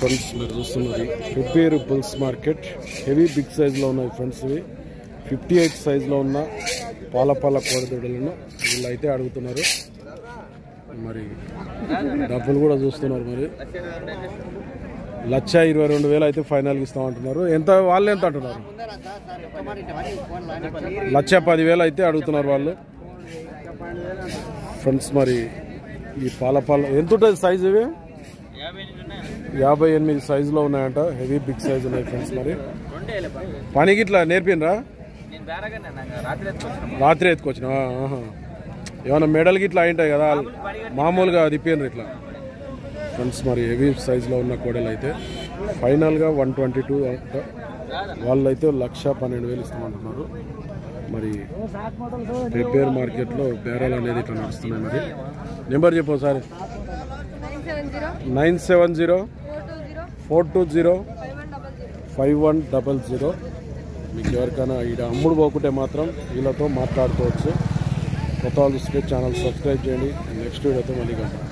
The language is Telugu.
ఫ్రెండ్స్ మీరు చూస్తున్నది prepare bulls market. Heavy big సైజులో ఉన్నాయి ఫ్రెండ్స్ ఇవి. ఫిఫ్టీ ఎయిట్ సైజులో ఉన్న పాల పాల కోడదూడలను వీళ్ళు అయితే అడుగుతున్నారు. మరి డబ్బులు కూడా చూస్తున్నారు మరి. లక్ష ఇరవై రెండు వేలు అయితే ఫైనల్కి ఇస్తామంటున్నారు. ఎంత వాళ్ళు ఎంత అంటున్నారు? లక్ష పదివేలు అయితే అడుగుతున్నారు వాళ్ళు. ఫ్రెండ్స్ మరి ఈ పాల పాల ఎంత ఉంటుంది సైజు ఇవి? యాభై ఎనిమిది సైజులో ఉన్నాయంట. హెవీ బిగ్ సైజ్ ఉన్నాయి ఫ్రెండ్స్ మరి. పనికి ఇట్లా నేర్పినరా? రాత్రి ఎత్తుకొచ్చిన? ఏమైనా మెడల్కి ఇట్లా అయింటాయి కదా? మామూలుగా తిప్పినరు ఇట్లా. ఫ్రెండ్స్ మరి హెవీ సైజులో ఉన్న కోడలు అయితే ఫైనల్గా వన్ ట్వంటీ టూ వాళ్ళు అయితే లక్ష పన్నెండు వేలు ఇస్తామంటున్నారు. మరి ప్రిపేర్ మార్కెట్లో బేరాలు అనేది ఇట్లా నడుస్తున్నాయి మరి. నెంబర్ చెప్పు zero. Nine seven zero. Four two zero five one double zero. మీకు ఎవరికైనా ఈడ అమ్ముడు పోకుంటే మాత్రం వీళ్ళతో మాట్లాడుకోవచ్చు. కొత్త వాళ్ళు చూస్తే ఛానల్ సబ్స్క్రైబ్ చేయండి. నెక్స్ట్ వీడియోతో మళ్ళీ కలుద్దాం.